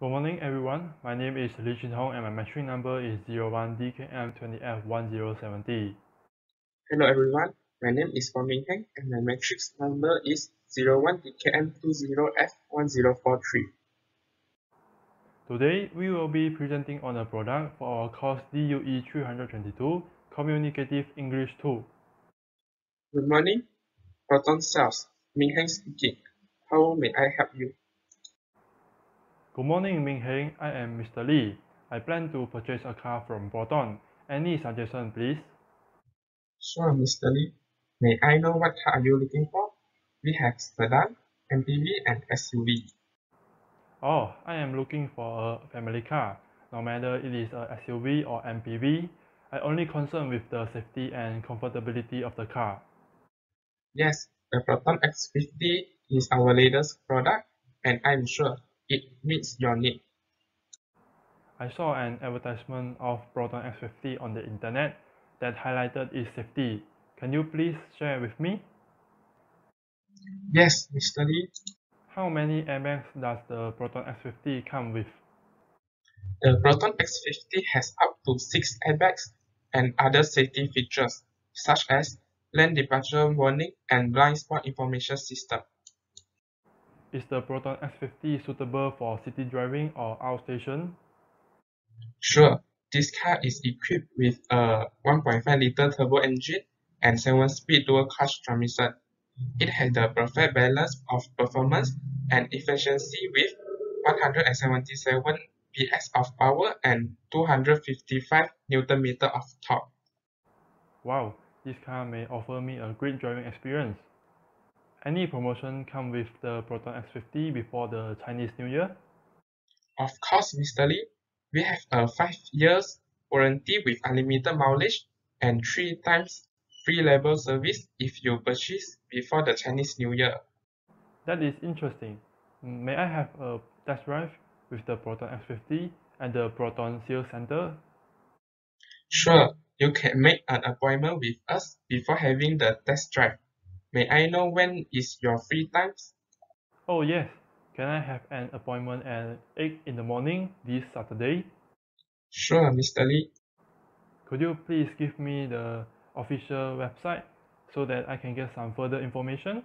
Good morning everyone, my name is Lee Chin Hong and my metric number is 01DKM20F1070. Hello everyone, my name is Kwa Ming Heng and my matrix number is 01DKM20F1043. Today we will be presenting on a product for our course DUE 322 Communicative English 2. Good morning, Proton Sales, Ming Heng speaking. How may I help you? Good morning Ming Heng, I am Mr. Lee. I plan to purchase a car from Proton. Any suggestion please? Sure, Mr. Lee. May I know what car are you looking for? We have sedan, MPV and SUV. Oh, I am looking for a family car. No matter it is a SUV or MPV, I only concerned with the safety and comfortability of the car. Yes, the Proton X50 is our latest product and I'm sure it meets your need. I saw an advertisement of Proton X50 on the internet that highlighted its safety. Can you please share with me? Yes, Mr. Lee. How many airbags does the Proton X50 come with? The Proton X50 has up to 6 airbags and other safety features such as lane departure warning and blind spot information system. Is the Proton X50 suitable for city driving or outstation? Sure, this car is equipped with a 1.5 liter turbo engine and 7-speed dual clutch transmission. It has the perfect balance of performance and efficiency with 177 PS of power and 255 Nm of torque. Wow, this car may offer me a great driving experience. Any promotion come with the Proton X50 before the Chinese New Year? Of course, Mr. Lee. We have a 5 years warranty with unlimited mileage and 3 times free labor service if you purchase before the Chinese New Year. That is interesting. May I have a test drive with the Proton X50 at the Proton Sales Center? Sure, you can make an appointment with us before having the test drive. May I know when is your free times? Oh yes, can I have an appointment at 8 in the morning this Saturday? Sure, Mr. Lee. Could you please give me the official website so that I can get some further information?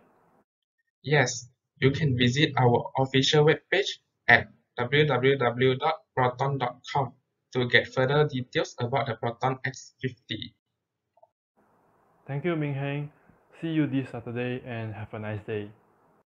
Yes, you can visit our official webpage at www.proton.com to get further details about the Proton X50. Thank you Ming Heng. See you this Saturday and have a nice day.